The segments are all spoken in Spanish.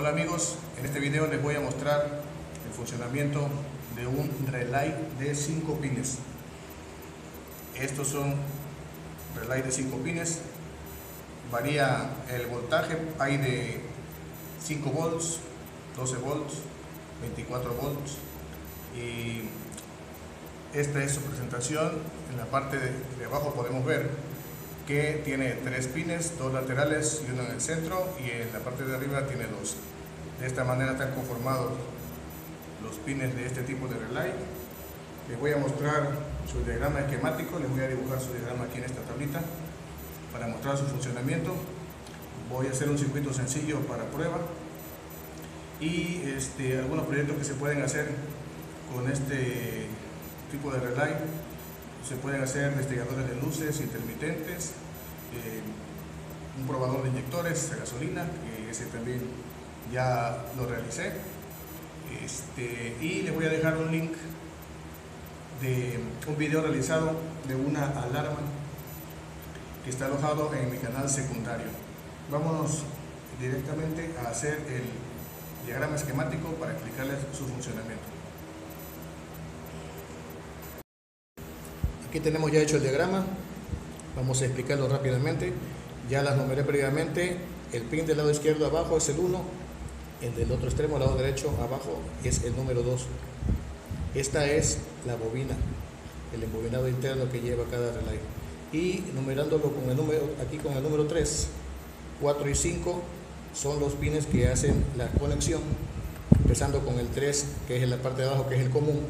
Hola amigos, en este video les voy a mostrar el funcionamiento de un relay de 5 pines. Estos son relay de 5 pines, varía el voltaje, hay de 5 volts, 12 volts, 24 volts y esta es su presentación. En la parte de abajo podemos ver que tiene tres pines, dos laterales y uno en el centro y en la parte de arriba tiene dos. De esta manera están conformados los pines de este tipo de relay. Les voy a mostrar su diagrama esquemático, les voy a dibujar su diagrama aquí en esta tablita para mostrar su funcionamiento. Voy a hacer un circuito sencillo para prueba y este, algunos proyectos que se pueden hacer con este tipo de relay se pueden hacer destelladores de luces intermitentes, eh, un probador de inyectores de gasolina, que ese también ya lo realicé. Este, y les voy a dejar un link de un video realizado de una alarma que está alojado en mi canal secundario. Vámonos directamente a hacer el diagrama esquemático para explicarles su funcionamiento. Aquí tenemos ya hecho el diagrama, vamos a explicarlo rápidamente. Ya las numeré previamente, el pin del lado izquierdo abajo es el 1, el del otro extremo, lado derecho abajo, es el número 2. Esta es la bobina, el embobinado interno que lleva cada relay. Y numerándolo con el número, aquí con el número 3, 4 y 5 son los pines que hacen la conexión, empezando con el 3, que es en la parte de abajo, que es el común.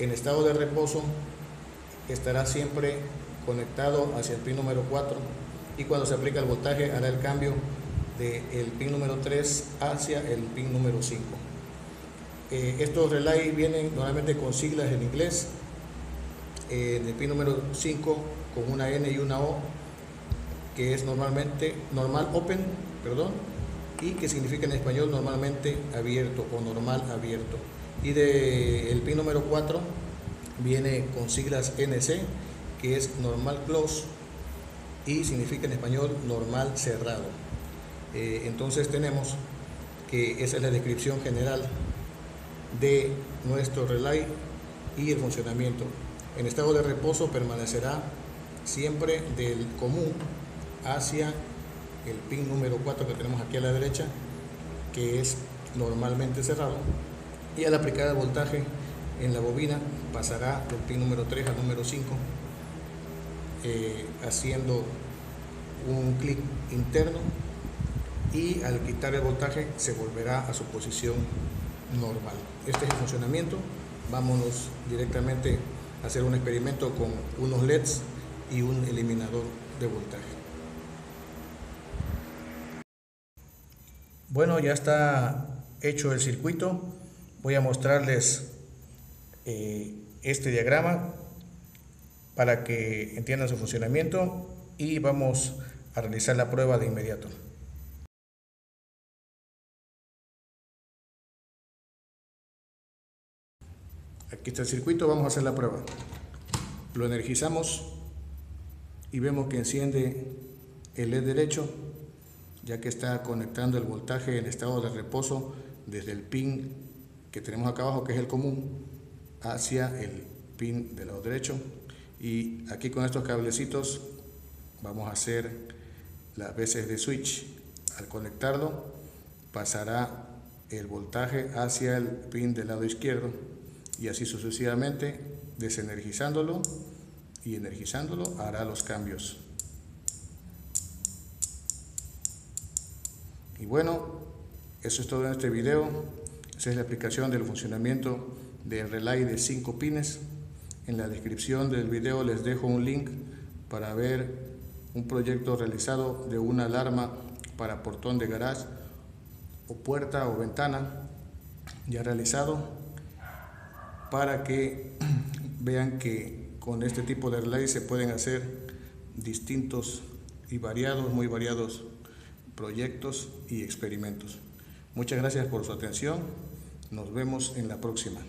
En estado de reposo estará siempre conectado hacia el pin número 4 y cuando se aplica el voltaje hará el cambio del pin número 3 hacia el pin número 5. Eh, estos relays vienen normalmente con siglas en inglés, eh, el pin número 5 con una N y una O, que es normalmente normal open, perdón, y que significa en español normalmente abierto o normal abierto. Y del el pin número 4 viene con siglas NC, que es normal close y significa en español normal cerrado. Eh, entonces tenemos que esa es la descripción general de nuestro relay y el funcionamiento. En estado de reposo permanecerá siempre del común hacia el pin número 4 que tenemos aquí a la derecha, que es normalmente cerrado, y al aplicar el voltaje en la bobina pasará del pin número 3 al número 5 eh, haciendo un clic interno y al quitar el voltaje se volverá a su posición normal. Este es el funcionamiento. Vámonos directamente a hacer un experimento con unos LEDs y un eliminador de voltaje. Bueno, ya está hecho el circuito. Voy a mostrarles eh, este diagrama para que entiendan su funcionamiento y vamos a realizar la prueba de inmediato. Aquí está el circuito, vamos a hacer la prueba. Lo energizamos y vemos que enciende el LED derecho, ya que está conectando el voltaje en estado de reposo desde el pin que tenemos acá abajo, que es el común, hacia el pin del lado derecho. Y aquí con estos cablecitos vamos a hacer las veces de switch. Al conectarlo pasará el voltaje hacia el pin del lado izquierdo y así sucesivamente desenergizándolo y energizándolo hará los cambios. Y bueno eso es todo en este video. Esa es la aplicación del funcionamiento de relay de 5 pines. En la descripción del video les dejo un link para ver un proyecto realizado de una alarma para portón de garage o puerta o ventana ya realizado para que vean que con este tipo de relay se pueden hacer distintos y variados, muy variados proyectos y experimentos. Muchas gracias por su atención. Nos vemos en la próxima.